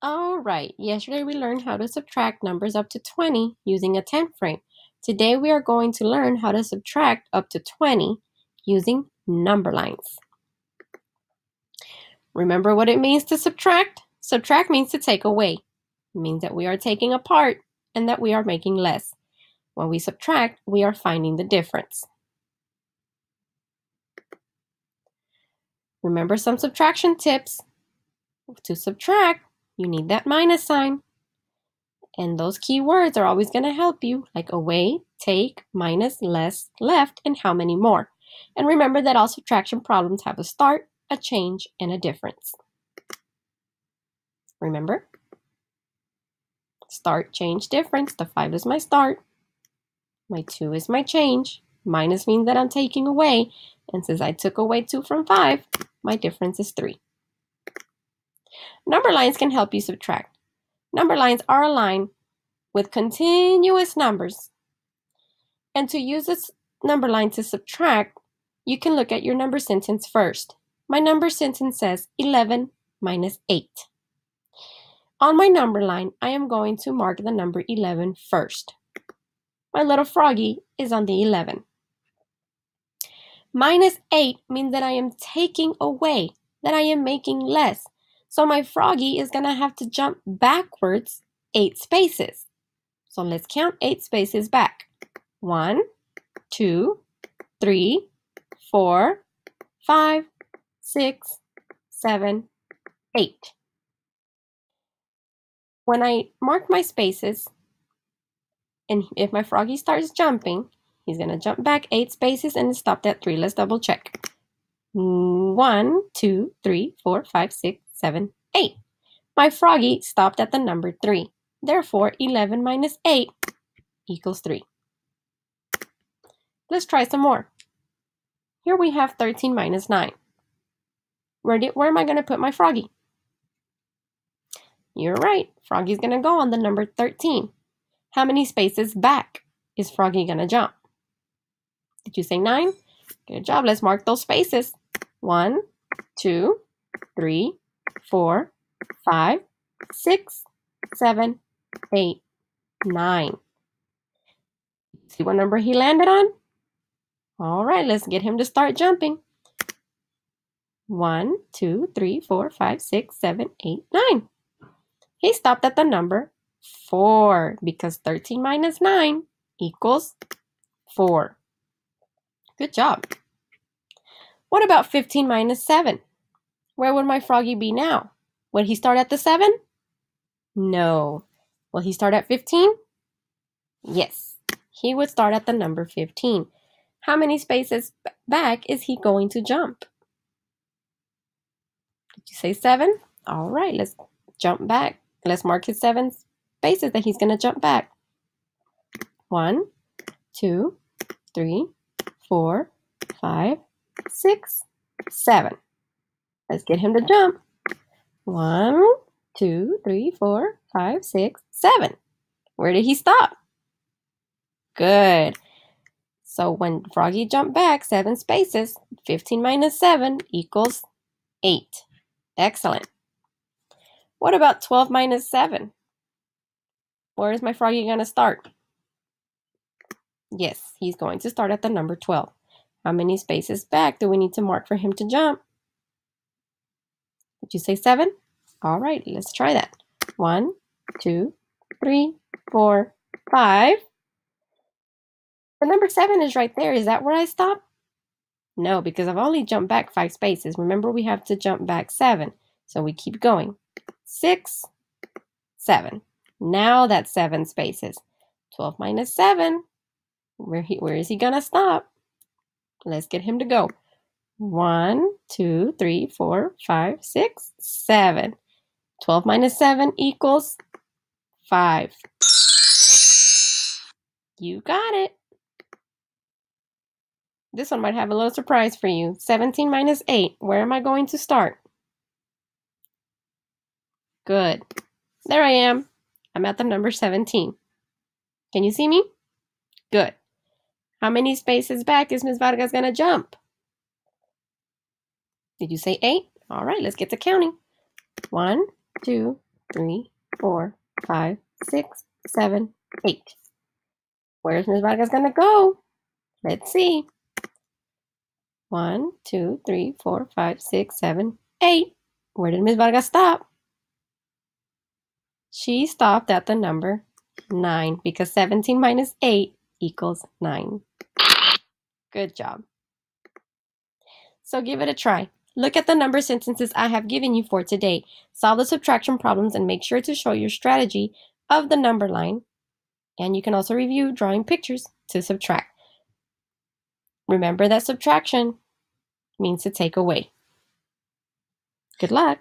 All right, yesterday we learned how to subtract numbers up to 20 using a 10 frame. Today we are going to learn how to subtract up to 20 using number lines. Remember what it means to subtract? Subtract means to take away. It means that we are taking apart and that we are making less. When we subtract, we are finding the difference. Remember some subtraction tips. To subtract, you need that minus sign. And those key words are always going to help you, like away, take, minus, less, left, and how many more. And remember that all subtraction problems have a start, a change, and a difference. Remember? Start, change, difference. The 5 is my start. My 2 is my change. Minus means that I'm taking away. And since I took away 2 from 5, my difference is 3. Number lines can help you subtract. Number lines are a line with continuous numbers. And to use this number line to subtract, you can look at your number sentence first. My number sentence says 11 minus 8. On my number line, I am going to mark the number 11 first. My little froggy is on the 11. Minus 8 means that I am taking away, that I am making less. So my froggy is going to have to jump backwards eight spaces. So let's count eight spaces back. One, two, three, four, five, six, seven, eight. When I mark my spaces, and if my froggy starts jumping, he's going to jump back eight spaces and stop at three. Let's double check. One, two, three, four, five, six, 7, 8. My froggy stopped at the number 3. Therefore, 11 minus 8 equals 3. Let's try some more. Here we have 13 minus 9. Where, did, where am I going to put my froggy? You're right. Froggy's going to go on the number 13. How many spaces back is Froggy going to jump? Did you say 9? Good job. Let's mark those spaces. One, two, three, four, five, six, seven, eight, nine. See what number he landed on? All right, let's get him to start jumping. One, two, three, four, five, six, seven, eight, nine. He stopped at the number four because 13 minus 9 equals 4. Good job. What about 15 minus 7? Where would my froggy be now? Would he start at the 7? No. Will he start at 15? Yes. He would start at the number 15. How many spaces back is he going to jump? Did you say 7? All right, let's jump back. Let's mark his 7 spaces that he's going to jump back. One, two, three, four, five, six, seven. Let's get him to jump. One, two, three, four, five, six, seven. Where did he stop? Good. So when Froggy jumped back seven spaces, 15 minus 7 equals 8. Excellent. What about 12 minus 7? Where is my Froggy going to start? Yes, he's going to start at the number 12. How many spaces back do we need to mark for him to jump? Did you say seven? All right, let's try that. One, two, three, four, five. The number seven is right there. Is that where I stop? No, because I've only jumped back five spaces. Remember, we have to jump back seven. So we keep going. Six, seven. Now that's seven spaces. 12 minus seven. Where, he, where is he going to stop? Let's get him to go. One, two, three, four, five, six, seven. 12 minus 7 equals 5. You got it. This one might have a little surprise for you. 17 minus 8. Where am I going to start? Good. There I am. I'm at the number 17. Can you see me? Good. How many spaces back is Ms. Vargas going to jump? Did you say eight? All right, let's get to counting. One, two, three, four, five, six, seven, eight. Where's Ms. Vargas gonna go? Let's see. One, two, three, four, five, six, seven, eight. Where did Ms. Vargas stop? She stopped at the number 9 because 17 minus 8 equals 9. Good job. So give it a try. Look at the number sentences I have given you for today. Solve the subtraction problems and make sure to show your strategy of the number line. And you can also review drawing pictures to subtract. Remember that subtraction means to take away. Good luck.